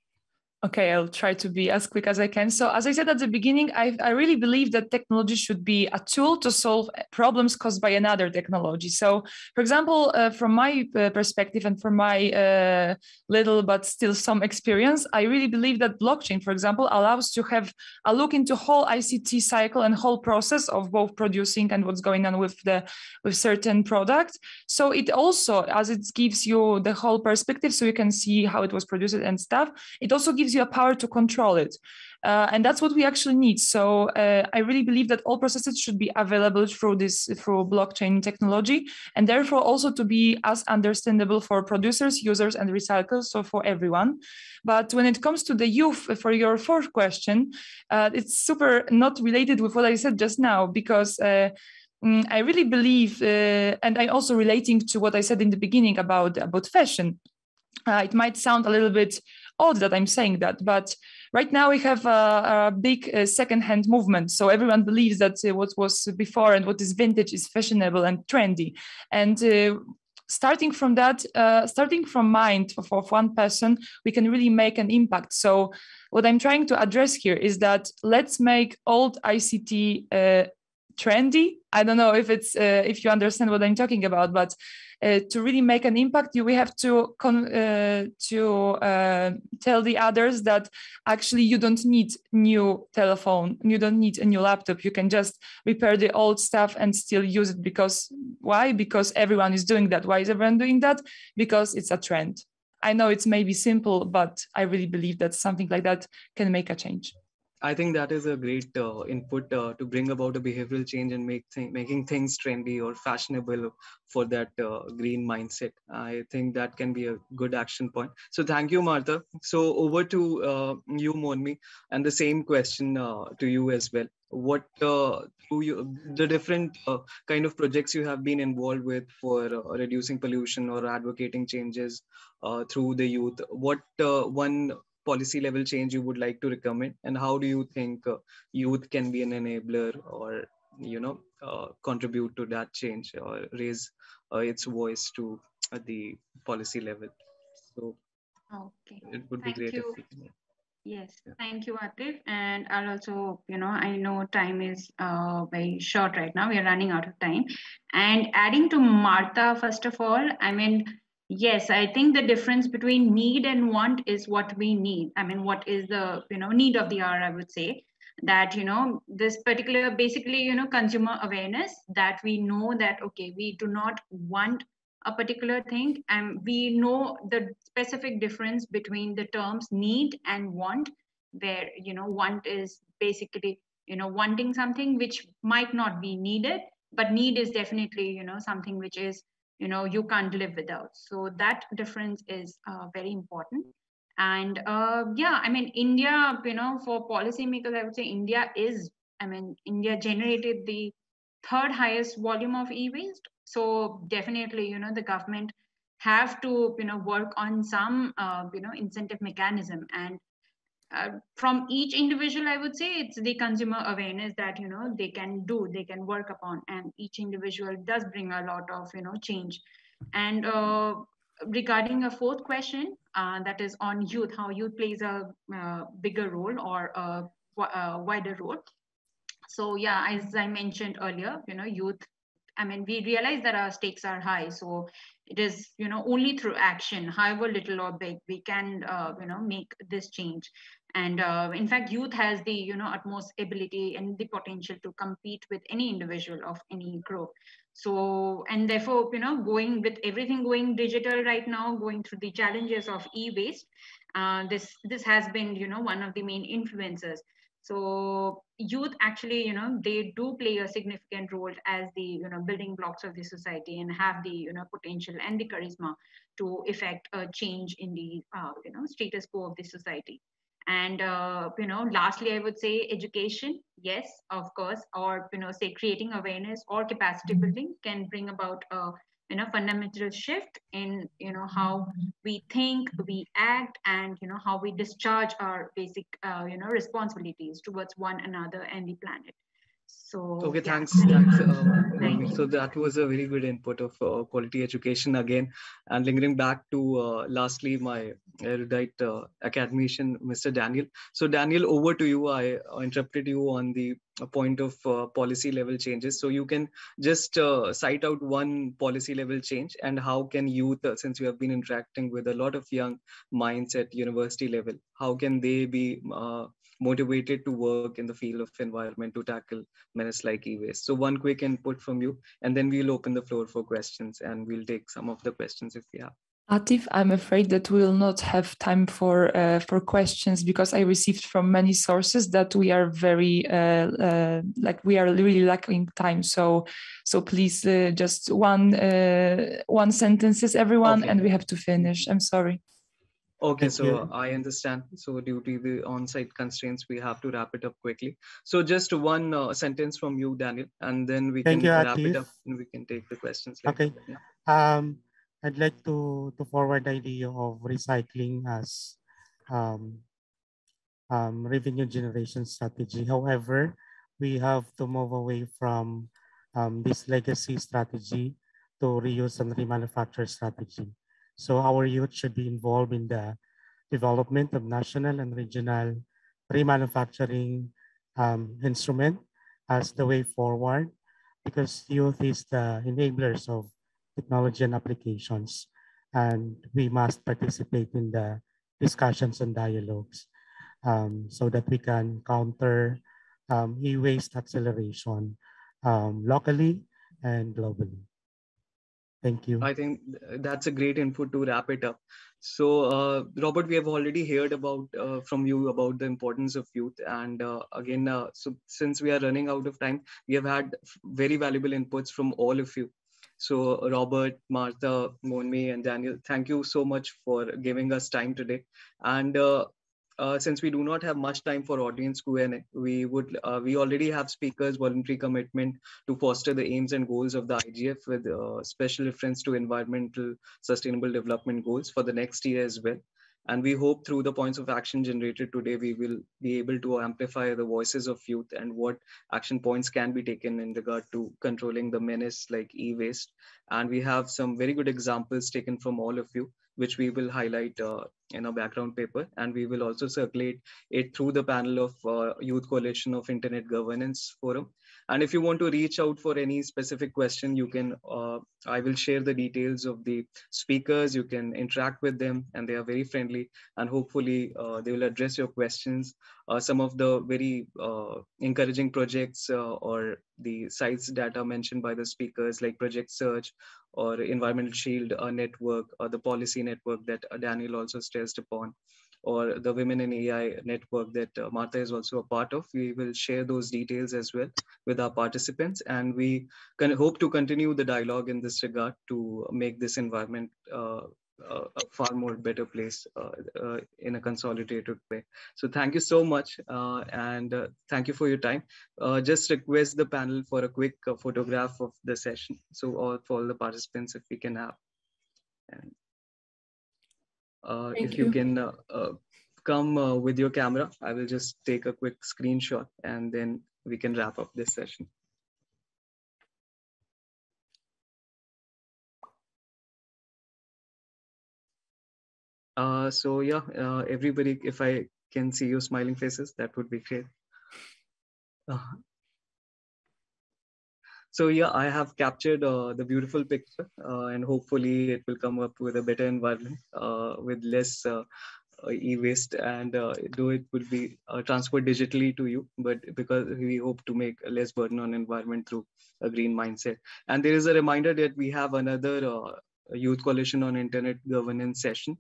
Okay, I'll try to be as quick as I can. So, as I said at the beginning, I, I really believe that technology should be a tool to solve problems caused by another technology. So, for example, uh, from my uh, perspective and from my uh, little but still some experience, I really believe that blockchain, for example, allows to have a look into whole ICT cycle and whole process of both producing and what's going on with the with certain product. So, it also, as it gives you the whole perspective, so you can see how it was produced and stuff. It also gives gives you a power to control it. Uh, and that's what we actually need. So uh, I really believe that all processes should be available through this through blockchain technology, and therefore also to be as understandable for producers, users, and recyclers, so for everyone. But when it comes to the youth, for your fourth question, uh, it's super not related with what I said just now because. Uh, mm, I really believe, uh, and I'm also relating to what I said in the beginning about about fashion. Uh, it might sound a little bit odd that I'm saying that, but right now we have a, a big uh, second-hand movement. So everyone believes that uh, what was before and what is vintage is fashionable and trendy. And uh, starting from that, uh, starting from mind of, of one person, we can really make an impact. So what I'm trying to address here is that let's make old ICT uh, trendy. I don't know if it's uh, if you understand what I'm talking about, but uh, to really make an impact, you we have to uh, to uh, tell the others that actually you don't need new telephone, you don't need a new laptop. You can just repair the old stuff and still use it. Because why? Because everyone is doing that. Why is everyone doing that? Because it's a trend. I know it's maybe simple, but I really believe that something like that can make a change. I think that is a great uh, input uh, to bring about a behavioral change and make th- making things trendy or fashionable for that uh, green mindset. I think that can be a good action point. So thank you, Martha. So over to uh, you, Monmi, and the same question uh, to you as well. What uh, you, the different kind of projects you have been involved with for reducing pollution or advocating changes through the youth? What one policy level change you would like to recommend and how do you think uh, youth can be an enabler or you know uh, contribute to that change or raise uh, its voice to uh, the policy level so okay it would Thank be great you. can Yes, thank you, Atif. And I'll also, you know, I know time is uh, very short right now. We are running out of time. And adding to Martha, first of all, I mean, yes i think the difference between need and want is what we need. I mean what is the you know need of the hour i would say. That you know this particular basically you know consumer awareness that we know that okay we do not want a particular thing and we know the specific difference between the terms need and want where you know want is basically you know wanting something which might not be needed but need is definitely you know something which is you know you can't live without. So that difference is uh, very important. And uh, yeah i mean india you know for policymakers i would say india is i mean india generated the third highest volume of e-waste. So definitely you know the government have to you know work on some uh, you know incentive mechanism. And uh, from each individual i would say it's the consumer awareness that you know they can do they can work upon and each individual does bring a lot of you know change and uh, regarding a fourth question uh, that is on youth how youth plays a uh, bigger role or a, a wider role so yeah as i mentioned earlier you know youth I mean, we realize that our stakes are high. So it is, you know, only through action, however little or big, we can, uh, you know, make this change and uh, in fact youth has the you know utmost ability and the potential to compete with any individual of any group. So and therefore you know going with everything going digital right now going through the challenges of e-waste uh, this this has been you know one of the main influences. So youth actually you know they do play a significant role as the you know building blocks of the society and have the you know potential and the charisma to effect a change in the uh, you know status quo of the society and uh, you know lastly i would say education yes of course or you know say creating awareness or capacity mm-hmm. building can bring about a you know fundamental shift in you know how we think we act and you know how we discharge our basic uh, you know responsibilities towards one another and the planet So okay, yeah. thanks, thanks. Uh, so that was a very good input of uh, quality education again, and lingering back to uh, lastly my erudite uh, academician, Mr. Daniel. So Daniel, over to you. I uh, interrupted you on the point of uh, policy level changes. So you can just uh, cite out one policy level change and how can youth, uh, since you have been interacting with a lot of young minds at university level, how can they be uh, motivated to work in the field of environment to tackle menace like e-waste. So one quick input from you, and then we'll open the floor for questions and we'll take some of the questions if we have. Atif, I'm afraid that we will not have time for uh, for questions because I received from many sources that we are very uh, uh, like we are really lacking time. So so please uh, just one uh, one sentences everyone, Okay. and we have to finish. I'm sorry. Okay, Thank so you. I understand. So due to the on-site constraints, we have to wrap it up quickly. So just one uh, sentence from you, Daniel, and then we Thank can you, wrap it up and we can take the questions. later. Okay. Yeah. Um, I'd like to to forward the idea of recycling as um, um, revenue generation strategy. However, we have to move away from um, this legacy strategy to reuse and remanufacture strategy. So our youth should be involved in the development of national and regional remanufacturing um, instrument as the way forward because youth is the enablers of technology and applications. And we must participate in the discussions and dialogues um, so that we can counter um, e-waste acceleration um, locally and globally. Thank you. I think that's a great input to wrap it up. So, uh, Robert, we have already heard about uh, from you about the importance of youth, and uh, again, uh, so since we are running out of time, we have had very valuable inputs from all of you. So, Robert, Martha, Monmi, and Daniel, thank you so much for giving us time today. And uh, since we do not have much time for audience Q&A, we would uh, we already have speakers voluntary commitment to foster the aims and goals of the IGF with uh, special reference to environmental sustainable development goals for the next year as well. And we hope through the points of action generated today, we will be able to amplify the voices of youth and what action points can be taken in regard to controlling the menace like e-waste. And we have some very good examples taken from all of you, which we will highlight uh, in our background paper. And we will also circulate it through the panel of uh, Youth Coalition of Internet Governance Forum. And if you want to reach out for any specific question, you can, uh, I will share the details of the speakers. You can interact with them and they are very friendly and hopefully uh, they will address your questions. Uh, some of the very uh, encouraging projects uh, or the sites that are mentioned by the speakers like Project Search or Environmental Shield uh, Network or the policy network that Daniel also stressed upon or the Women in AI network that uh, Martha is also a part of. We will share those details as well with our participants, and we can hope to continue the dialogue in this regard to make this environment uh, uh, a far more better place uh, uh, in a consolidated way. So thank you so much, uh, and thank you for your time. Just request the panel for a quick photograph of the session, so all for all the participants, if we can have. And if you, you. can uh, uh, come uh, with your camera, I will just take a quick screenshot and then we can wrap up this session. Uh, so yeah, uh, everybody, if I can see your smiling faces, that would be great. Uh, so yeah, I have captured uh, the beautiful picture uh, and hopefully it will come up with a better environment uh, with less uh, e-waste and though it will be transferred digitally to you, but because we hope to make a less burden on environment through a green mindset. And there is a reminder that we have another youth coalition on internet governance session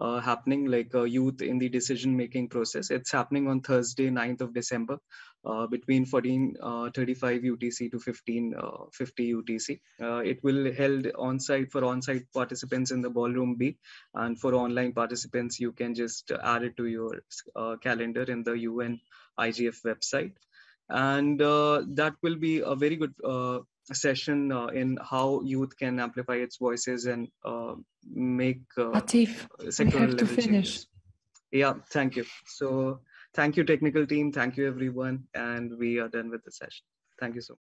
uh, happening like uh, youth in the decision making process. It's happening on Thursday, 9th of December uh, between 14 uh, 35 UTC to 15 uh, 50 UTC. Uh, it will held on site for on site participants in the ballroom B, and for online participants, you can just add it to your calendar in the UN IGF website. And uh, that will be a very good uh, session uh, in how youth can amplify its voices and uh, make uh, Atif, we have to finish. changes. Yeah, thank you. So thank you, technical team. Thank you, everyone. And we are done with the session. Thank you so much.